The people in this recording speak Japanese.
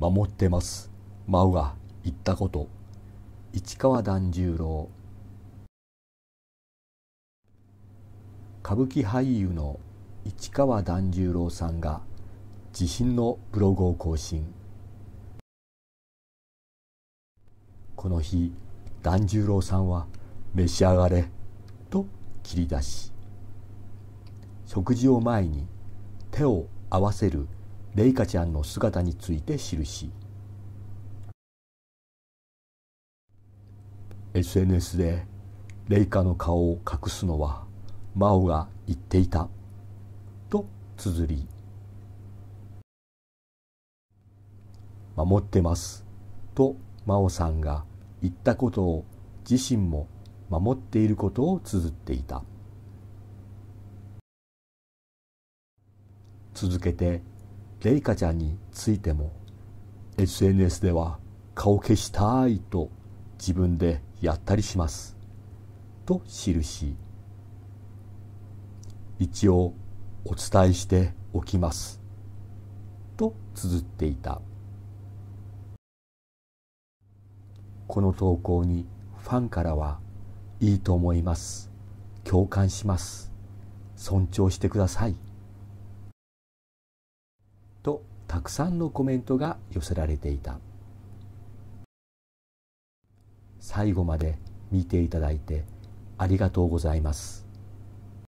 守ってます。真央が言ったこと。市川團十郎。歌舞伎俳優の市川團十郎さんが自身のブログを更新。この日團十郎さんは「召し上がれ」と切り出し食事を前に手を合わせるレイカちゃんの姿について記し。SNS でレイカの顔を隠すのは真央が言っていた。と綴り。守ってます。と真央さんが言ったことを自身も守っていることを綴っていた。続けてレイカちゃんについても SNS では顔消したいと自分でやったりします。と記し一応お伝えしておきます。と綴っていた。この投稿にファンからはいいと思います。共感します。尊重してください。とたくさんのコメントが寄せられていた。最後まで見ていただいてありがとうございます。